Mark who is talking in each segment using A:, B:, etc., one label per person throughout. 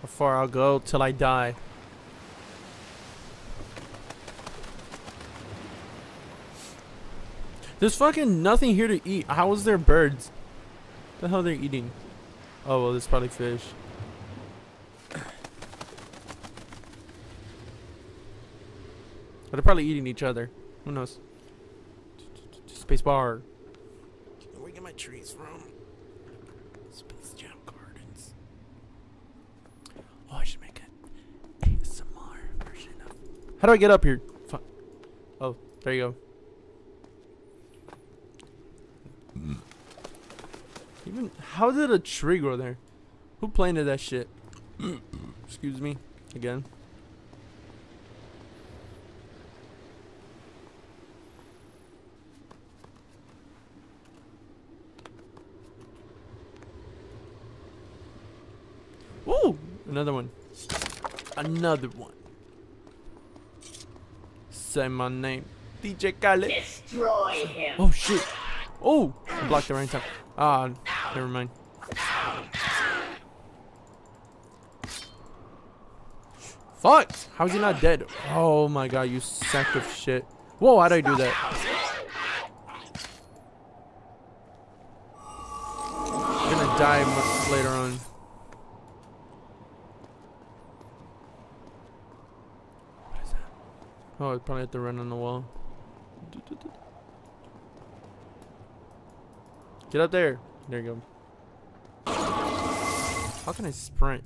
A: How far I'll go till I die. There's fucking nothing here to eat. How is there birds? The hell they're eating? Oh well, there's probably fish. But they're probably eating each other. Who knows? Space bar. Where get my trees from? Space Jam Gardens. Oh, I should make an ASMR version of. How do I get up here? Fu- Oh, there you go. Even how did a tree grow there? Who planted that shit? Excuse me, again. Ooh, another one. Another one. Say my name. DJ Khaled.
B: Destroy him.
A: Oh shit. Oh, I blocked the right time. Ah, never mind. Fuck! How's he not dead? Oh my god, you sack of shit. Whoa, why'd I do that? I'm gonna die much later on. What is that? Oh, I probably have to run on the wall. Get up there. There you go. How can I sprint?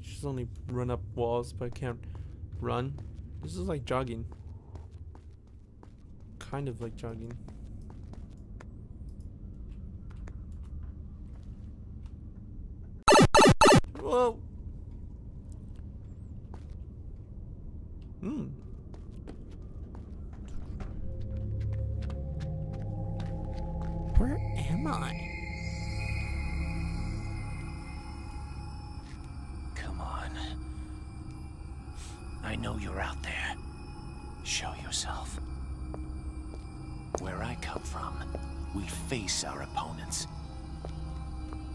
A: She's only run up walls, but I can't run. This is like jogging. Kind of like jogging. Whoa. Hmm.
C: Out there. Show yourself. Where I come from, we face our opponents.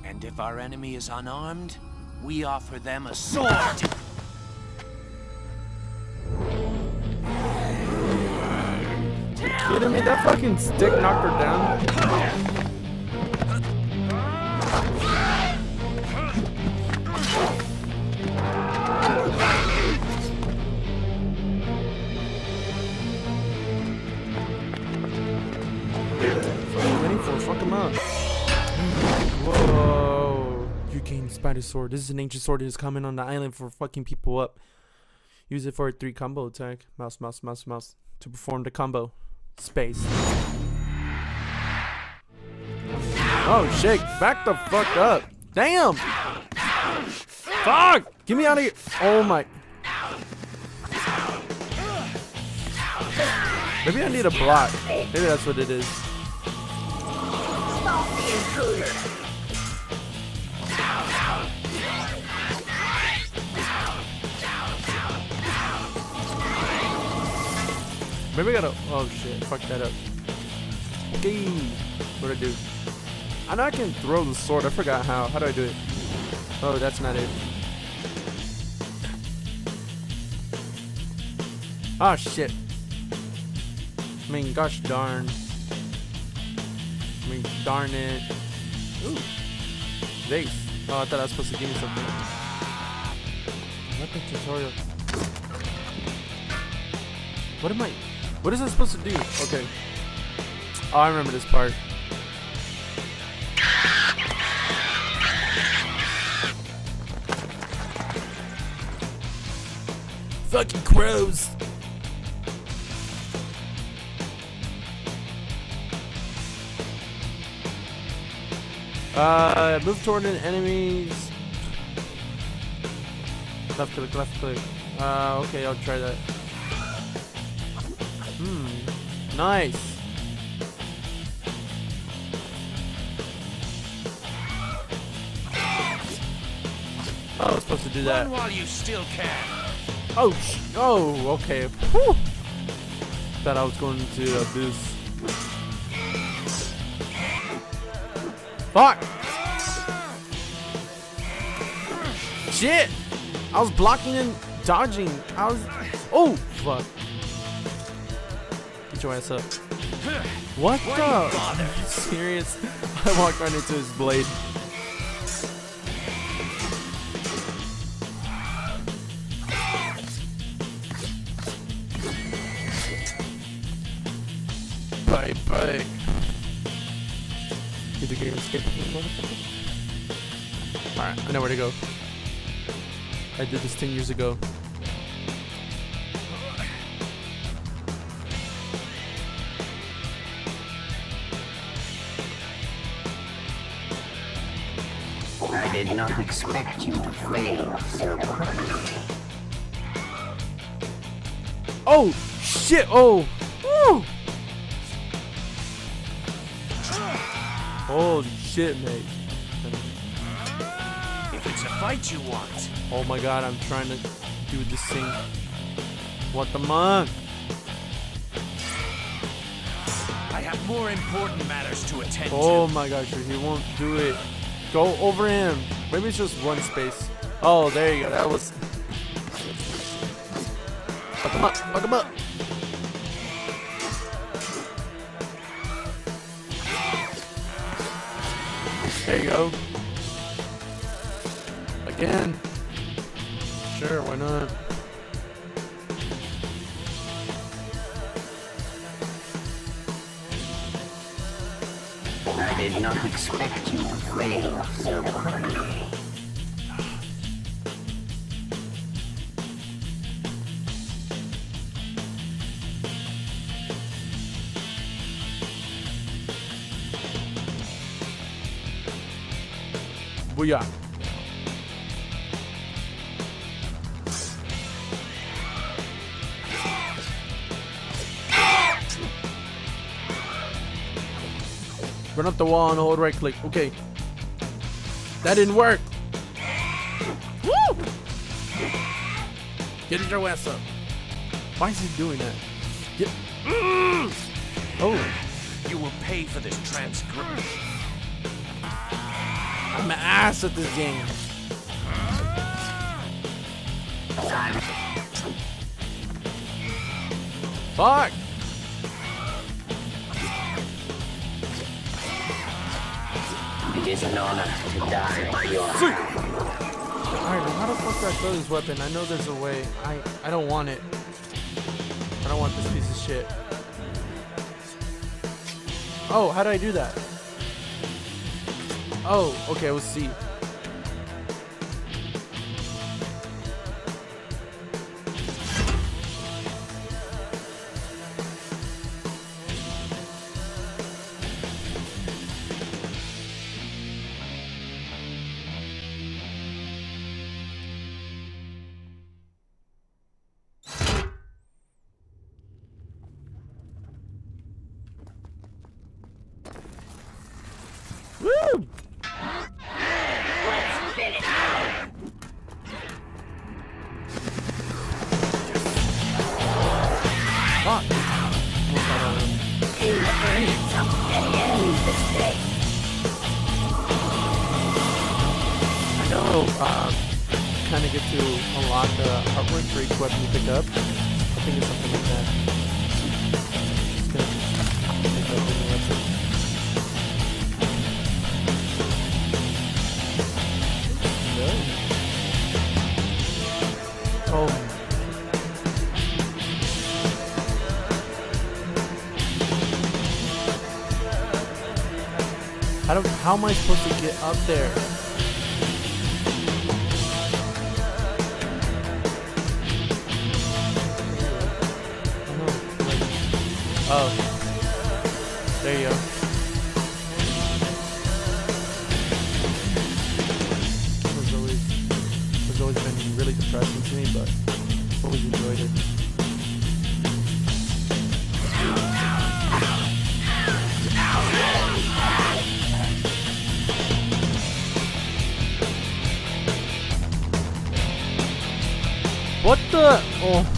C: And if our enemy is unarmed, we offer them a sword!
A: kidding me? That fucking stick knocked her down. Whoa. Spider sword. This is an ancient sword that is common on the island for fucking people up. Use it for a three combo attack. Mouse, mouse, mouse, mouse. To perform the combo. Space. Oh shit, back the fuck up. Damn! Fuck! Get me out of here! Oh my. Maybe I need a block. Maybe that's what it is.
B: Stop the intruder.
A: Maybe I gotta. Oh shit, fuck that up. Okay. What do I do? I know I can throw the sword. I forgot how. How do I do it? Oh, that's not it. Ah shit. I mean, gosh darn. I mean, darn it. Ooh. Vase. Oh, I thought I was supposed to give me something. Weapon tutorial. What am I? What is I supposed to do? Okay. Oh, I remember this part. Fucking crows. Uh, move toward an enemy's. Left click, left click. Uh, okay, I'll try that. Nice. Oh, I was supposed to do that.
C: Run while you still can.
A: Oh, oh, okay. Whew. Thought I was going to uh, boost. Fuck! Shit! I was blocking and dodging. I was. Oh, fuck. Your ass up. What
C: Why
A: the? Are you serious? I walked right into his blade. Bye bye. Did the game escape from the motherfucker? Alright, I know where to go. I did this 10 years ago.
B: Did not expect you to fail so quickly.
A: Oh, shit. Oh. Woo. Holy shit, mate.
C: If it's a fight you want,
A: Oh my god, I'm trying to do this thing. What the man?
C: I have more important matters to attend
A: Oh
C: to.
A: Oh my gosh, he won't do it. Go over him. Maybe it's just one space. Oh, there you go. That was. Fuck him up. Fuck him up. There you go. Again. Sure, why not?
B: I did not expect you to fail so quickly.
A: Booyah. Run up the wall and hold right click. Okay. That didn't work. Woo! Get your ass up. Why is he doing that? Get. Mm! Oh,
C: You will pay for this transgression.
A: I'm an ass at this game. Fuck.
B: It is an honor to die by your hand.
A: Alright, how the fuck do I throw this weapon? I know there's a way. I I don't want it. I don't want this piece of shit. Oh, how do I do that? Oh, okay, we'll see. Woo!
B: Let's.
A: Fuck.
B: To this day.
A: I know. Uh, kind of get to unlock the artwork for each weapon you pick up. I think it's something like that. How am I supposed to get up there? Oh. There you go. My